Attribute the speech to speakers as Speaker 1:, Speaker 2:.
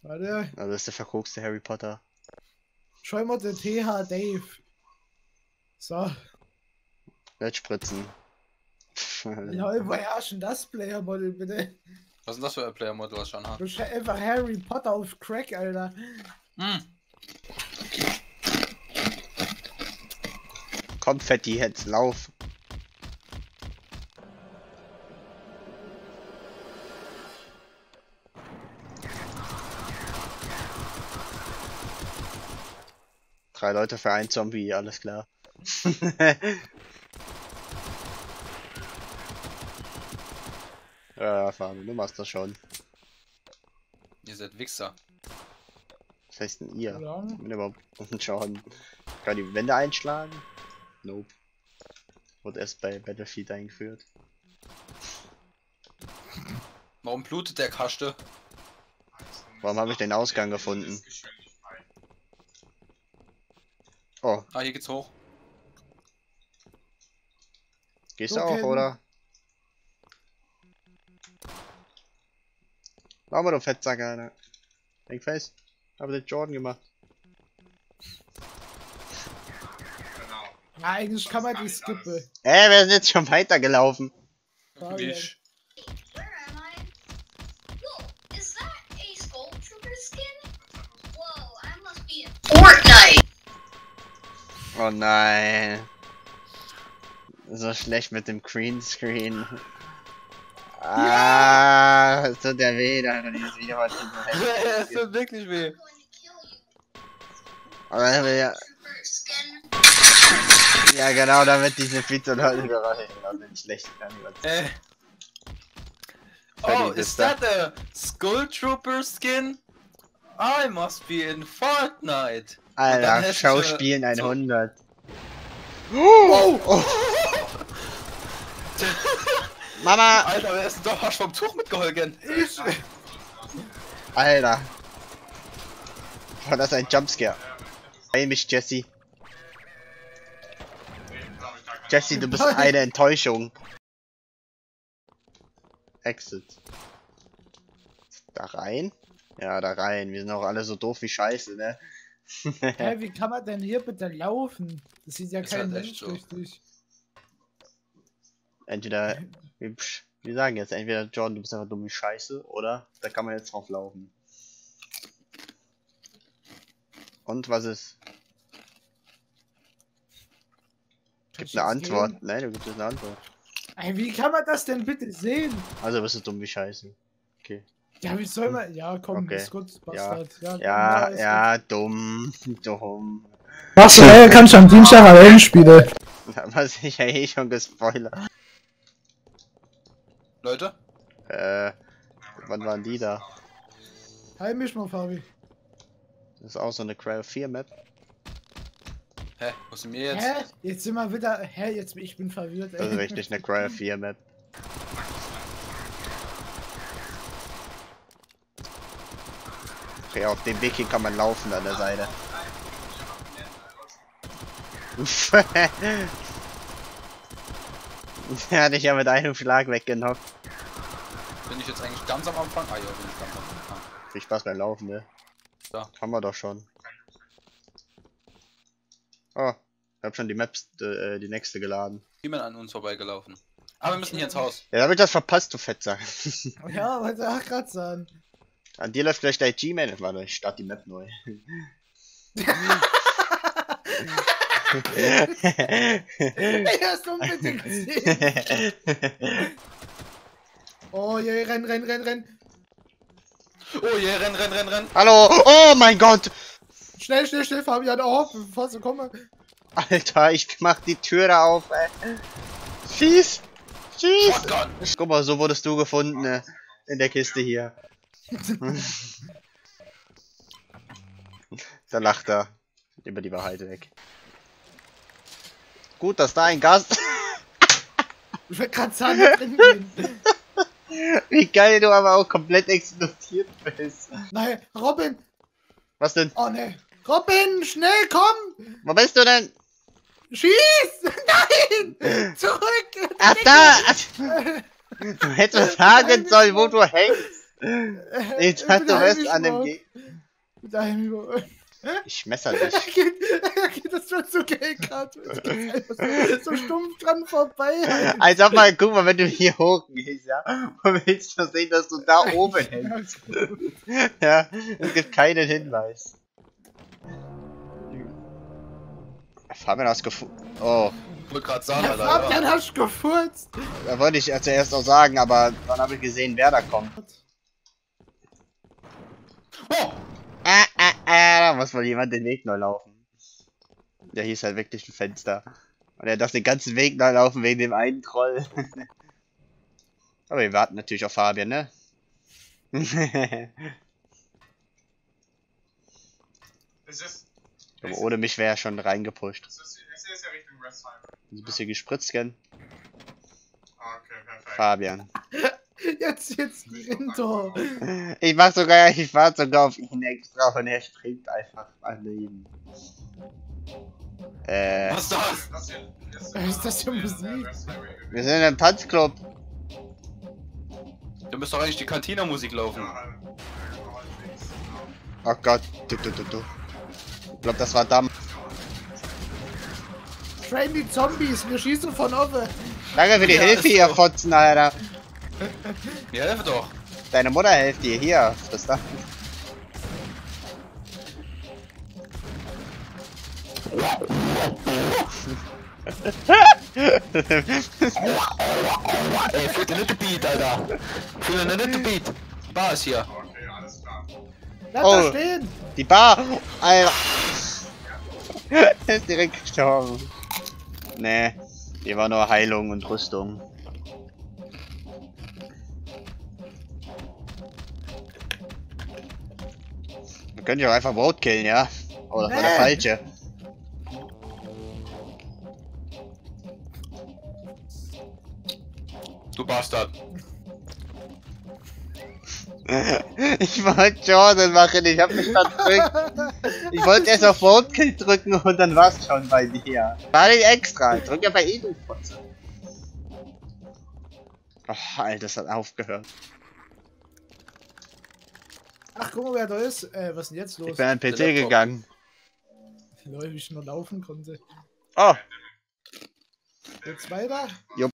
Speaker 1: Warte,
Speaker 2: Also das ist der verkokste Harry Potter.
Speaker 1: schau mal den TH Dave. So,
Speaker 2: Nicht spritzen.
Speaker 1: ja, denn das Player-Model, bitte?
Speaker 3: Was ist denn das für ein Player-Model, was schon hat?
Speaker 1: Du bist einfach Harry Potter auf Crack, Alter.
Speaker 3: Hm.
Speaker 2: Komm, Fetti, jetzt lauf. Drei Leute für ein Zombie, alles klar. ja, Fabi, du machst das schon.
Speaker 3: Ihr seid Wichser.
Speaker 2: Was heißt denn ihr?
Speaker 1: Ja.
Speaker 2: Bin überhaupt schauen. Kann die Wände einschlagen? Nope. Wurde erst bei Battlefield eingeführt.
Speaker 3: Warum blutet der Kaste?
Speaker 2: Warum habe ich den Ausgang gefunden? Oh,
Speaker 3: Ah, hier geht's hoch.
Speaker 2: gehst du
Speaker 1: Okay.
Speaker 2: auch, oder? Mach mal, du Fettsack, Alter. Denk fest. Habe den Jordan gemacht.
Speaker 1: Ja, eigentlich kann man die skippen.
Speaker 2: Äh, wir sind jetzt schon weitergelaufen.
Speaker 3: Ich.
Speaker 4: Where am I? Whoa, is that a Skull Trooper skin? Whoa, I must be in Fortnite!
Speaker 2: Oh nein. So schlecht mit dem Greenscreen. Ah, es tut ja weh, Alter, dieses Video hat so
Speaker 3: Es tut wirklich weh.
Speaker 2: Aber er ja. Ja genau, damit diese Pizza Leute überraschen. Genau, den schlechten Animation.
Speaker 3: Äh. Oh, is that a Skull Trooper skin? I must be in Fortnite.
Speaker 2: Alter, Schauspielen
Speaker 3: äh, so-
Speaker 2: 100.
Speaker 3: Wow!
Speaker 2: Oh, Mama!
Speaker 3: Alter, wer ist denn doch? Hast du vom Tuch mitgeholgen?
Speaker 1: Ich.
Speaker 2: Alter. War das ein Jumpscare? Hey mich, Jesse. Jesse, du bist
Speaker 1: Nein.
Speaker 2: eine Enttäuschung. Exit. Da rein? Ja, da rein. Wir sind auch alle so doof wie Scheiße, ne?
Speaker 1: Hä, wie kann man denn hier bitte laufen? Das sieht ja kein
Speaker 3: halt
Speaker 1: Mensch
Speaker 3: so.
Speaker 1: richtig.
Speaker 2: Entweder, wir sagen jetzt, entweder Jordan, du bist einfach dumm wie Scheiße, oder da kann man jetzt drauf laufen. Und was ist? Gibt
Speaker 1: Kann
Speaker 2: eine Antwort.
Speaker 1: gehen?
Speaker 2: Nein, du gibst eine Antwort.
Speaker 1: Ey, wie kann man das denn bitte sehen?
Speaker 2: Also bist du dumm wie Scheiße. Okay.
Speaker 1: Ja, wie soll man. Ja, komm,
Speaker 2: Okay.
Speaker 1: ist gut,
Speaker 2: Ja.
Speaker 1: Bastard. Ja, komm,
Speaker 2: Ja, ja, dumm. Dumm.
Speaker 1: kannst du am Dienstag allein spielen.
Speaker 2: Was ich ja eh schon gespoilert.
Speaker 3: Leute?
Speaker 2: Äh, wann waren die da?
Speaker 1: Heimisch mal, Fabi.
Speaker 2: Das ist auch so eine Cry 4 Map.
Speaker 3: Hä? Wo sind wir jetzt?
Speaker 1: Hä? Jetzt sind wir wieder. Hä, jetzt ich bin verwirrt, ey.
Speaker 2: Das ist richtig eine Cry 4 Map. Okay, auf dem Weg hier kann man laufen an der Seite. Der hat dich ja mit einem Schlag weggenockt.
Speaker 3: Bin ich jetzt eigentlich ganz am Anfang? Ah ja, bin ich ganz am Anfang.
Speaker 2: Viel Spaß beim Laufen, ne?
Speaker 3: Ja.
Speaker 2: Haben wir doch schon. Oh, ich hab schon die Maps, äh, die nächste geladen.
Speaker 3: Niemand an uns vorbeigelaufen. Aber wir müssen hier ins Haus.
Speaker 2: Ja, ich das verpasst, du Fettsack.
Speaker 1: Ja, wollte ich auch grad sagen.
Speaker 2: An dir läuft vielleicht dein G-Man. Warte, ich starte die Map neu.
Speaker 1: Ey, hast du unbedingt gesehen? Oh, je, renn, renn, renn, renn.
Speaker 3: Oh je, renn, renn, renn, renn.
Speaker 2: Hallo! Oh mein Gott!
Speaker 1: Schnell, schnell, schnell, Fabian, auf, bevor sie kommen.
Speaker 2: Alter, ich mach die Tür da auf, ey. Schieß! Schieß!
Speaker 3: Shotgun!
Speaker 2: Guck mal, so wurdest du gefunden, ne? In der Kiste hier. da lacht er. Über die Wahrheit weg. Gut, dass da ein Gast.
Speaker 1: Ich will grad sagen, da drin gehen.
Speaker 2: Wie geil du aber auch komplett explodiert bist.
Speaker 1: Nein, Robin.
Speaker 2: Was denn?
Speaker 1: Oh, ne. Robin, schnell, komm!
Speaker 2: Wo bist du denn?
Speaker 1: Schieß! Nein! Zurück!
Speaker 2: Ach da! Du hättest sagen sollen, wo du hängst. Ich dachte, du wärst an dem Gegner. Ich messer
Speaker 1: Er
Speaker 2: dich.
Speaker 1: geht, er geht, das wird so einfach so, stumpf dran vorbei.
Speaker 2: Als ob mal, guck mal, wenn du hier hochgehst, ja, und willst du sehen, dass du da oben hängst. Ja, es gibt keinen Hinweis. Fabian hast gefunden. Oh,
Speaker 3: Ich wollte gerade sagen,
Speaker 1: Ja,
Speaker 3: Alter.
Speaker 1: Fabian, hast du gefurzt?
Speaker 2: da wollte ich ja zuerst auch sagen, aber dann habe ich gesehen, wer da kommt.
Speaker 3: Oh!
Speaker 2: Ah, ah, ah, da muss wohl jemand den Weg neu laufen. Ja, hier ist halt wirklich ein Fenster. Und er darf den ganzen Weg neu laufen wegen dem einen Troll. Aber wir warten natürlich auf Fabian, ne?
Speaker 5: Es ist,
Speaker 2: Aber ohne mich wäre er schon reingepusht.
Speaker 5: es ist, es ist ja Richtung Restheim.
Speaker 2: Ein bisschen gespritzt, gell?
Speaker 5: Ah, okay, perfekt.
Speaker 2: Fabian.
Speaker 1: Jetzt, jetzt Rinto.
Speaker 2: Ich mach sogar, ich warte sogar auf ihn extra und er springt einfach daneben. Äh,
Speaker 3: Was ist das?
Speaker 5: Das hier, das
Speaker 1: Was ist das für Musik?
Speaker 2: wir sind im Tanzclub.
Speaker 3: Da müsste doch eigentlich die Cantina-Musik laufen.
Speaker 5: Ja, halt. Ja, genau, halt links.
Speaker 2: Oh Gott, du, du, du, du. Ich glaub, das war Damm.
Speaker 1: Train die Zombies, wir schießen von oben.
Speaker 2: Danke für die
Speaker 3: Ja,
Speaker 2: Hilfe, ihr
Speaker 3: so.
Speaker 2: Fotzen, Alter.
Speaker 3: Ja, hilf doch.
Speaker 2: Deine Mutter hilft dir. Hier, friss das.
Speaker 3: Ey, für den Little Beat, Alter. Für den Little Beat. Bar ist hier.
Speaker 5: Okay, alles klar.
Speaker 1: Bleib
Speaker 2: Oh.
Speaker 1: da stehen.
Speaker 2: Die Bar! Alter! Er ist direkt gestorben. Nee, hier war nur Heilung und Rüstung. Wir können ja auch einfach Brot killen, ja? Oh, das war der
Speaker 1: Nee.
Speaker 2: falsche.
Speaker 3: Du Bastard.
Speaker 2: Ich wollte Jordan machen, ich hab mich verdrückt. Ich wollte erst auf Roadkill drücken und dann war's schon bei dir. War nicht extra, drück ja bei eh du Fotze. Ach, Alter, das hat aufgehört.
Speaker 1: Ach, guck mal, wer da ist. Äh, was ist denn jetzt los?
Speaker 2: Ich bin an den PC gegangen.
Speaker 1: Lol, wie ich nur laufen konnte.
Speaker 2: Oh,
Speaker 1: Jetzt weiter.
Speaker 2: jupp.